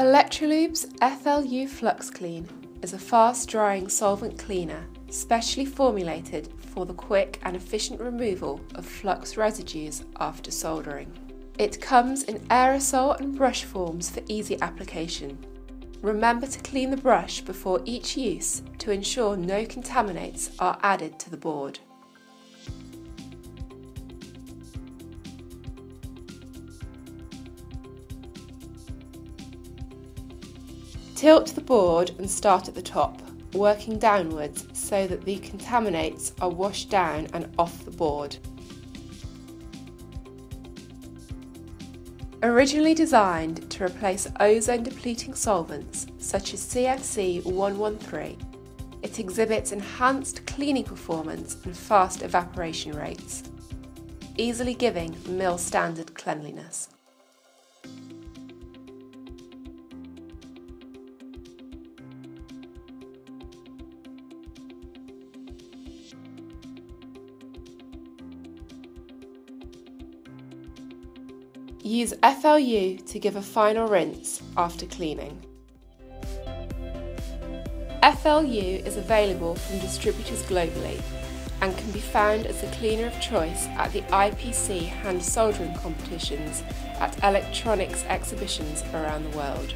Electrolube's FLU Fluxclene is a fast drying solvent cleaner specially formulated for the quick and efficient removal of flux residues after soldering. It comes in aerosol and brush forms for easy application. Remember to clean the brush before each use to ensure no contaminants are added to the board. Tilt the board and start at the top, working downwards so that the contaminates are washed down and off the board. Originally designed to replace ozone depleting solvents such as CFC 113, it exhibits enhanced cleaning performance and fast evaporation rates, easily giving MIL standard cleanliness. Use FLU to give a final rinse after cleaning. FLU is available from distributors globally and can be found as the cleaner of choice at the IPC hand soldering competitions at electronics exhibitions around the world.